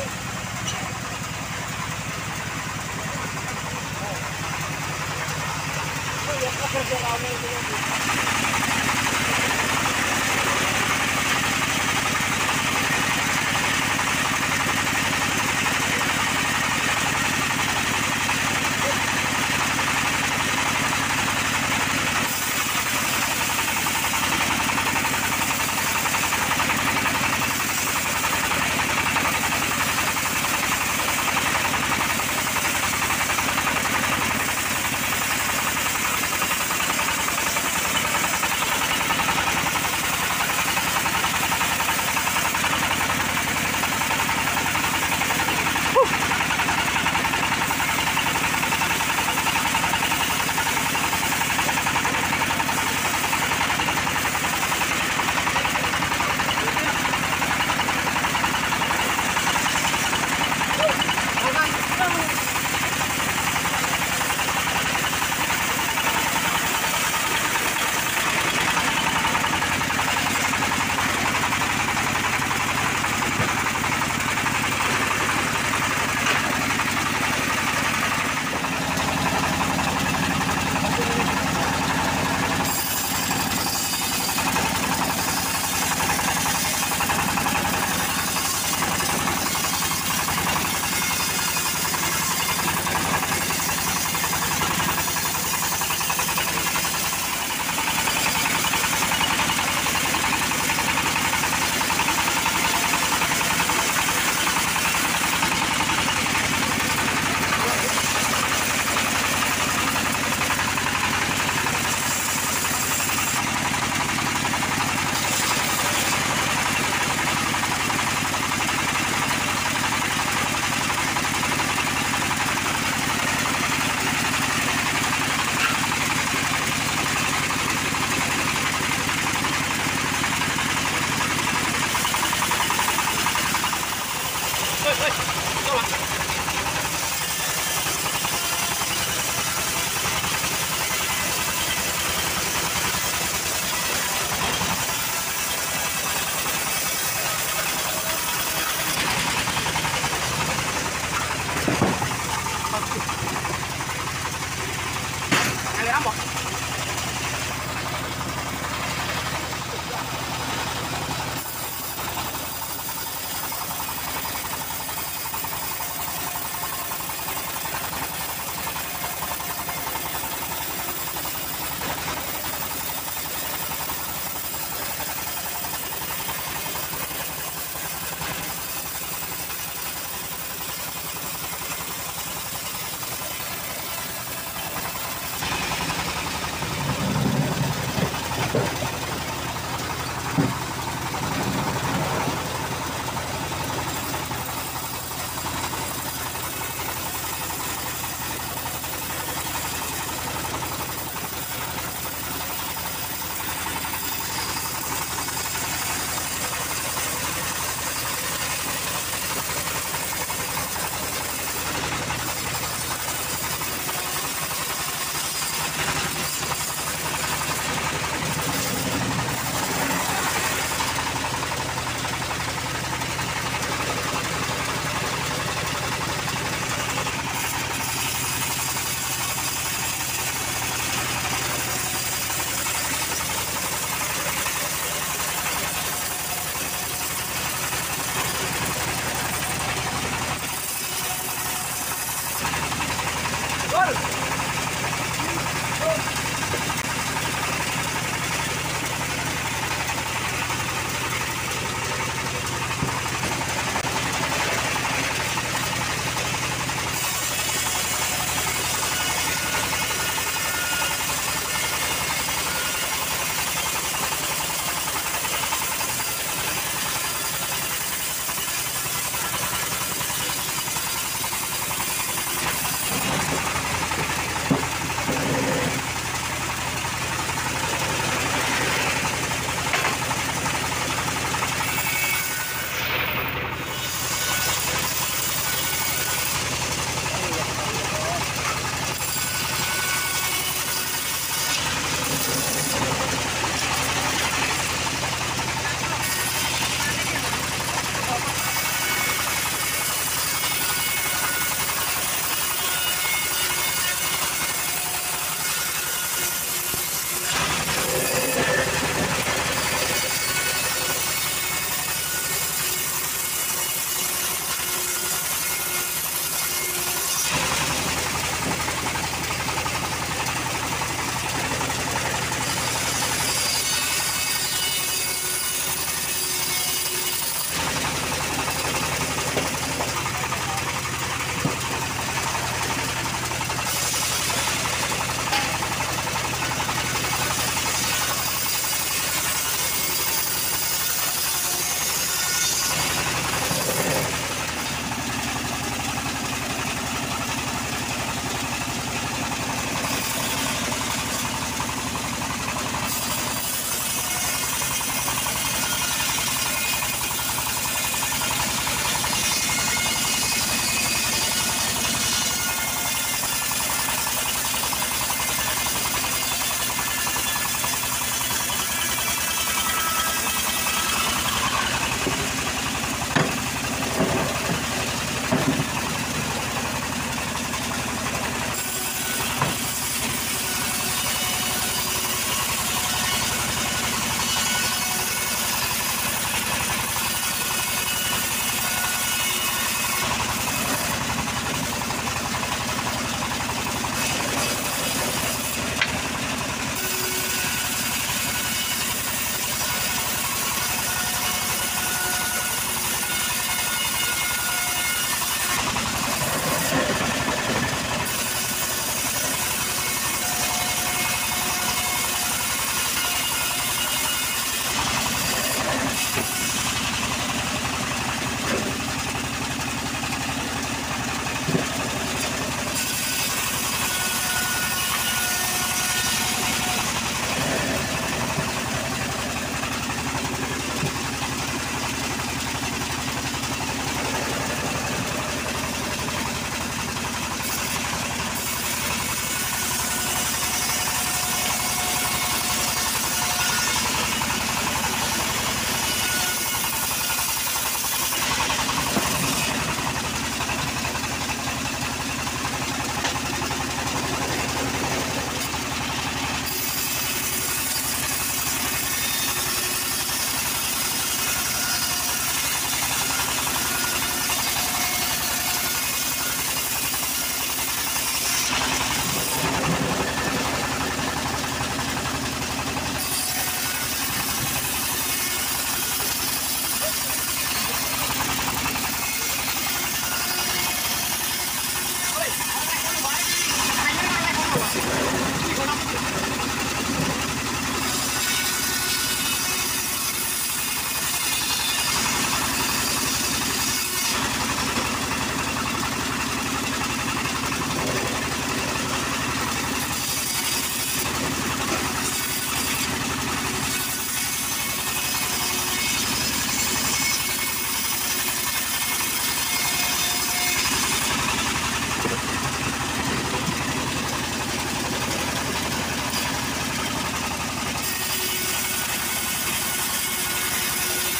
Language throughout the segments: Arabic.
Thank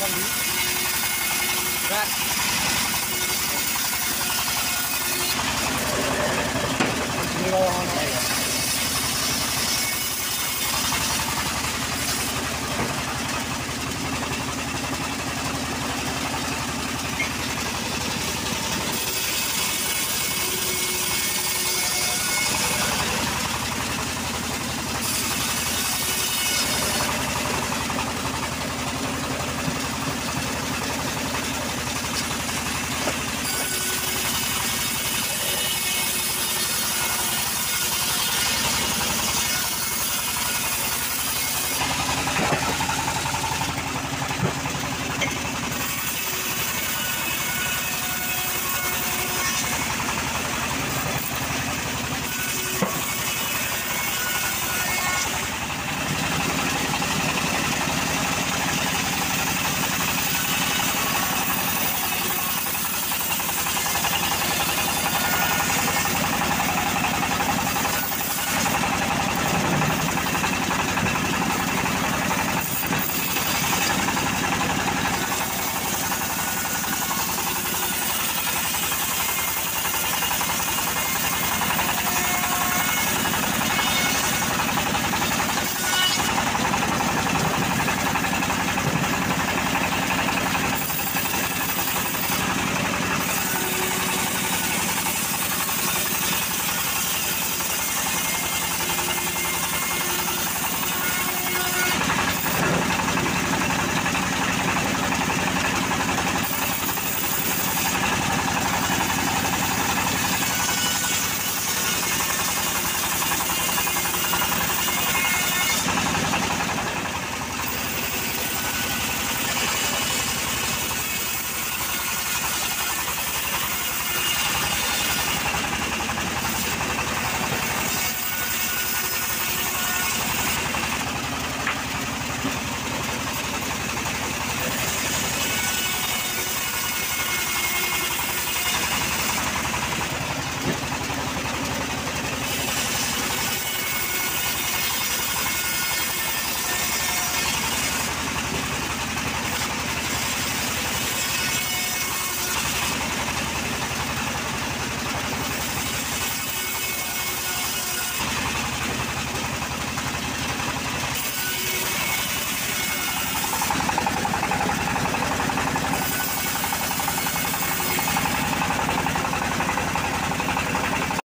kami. Right.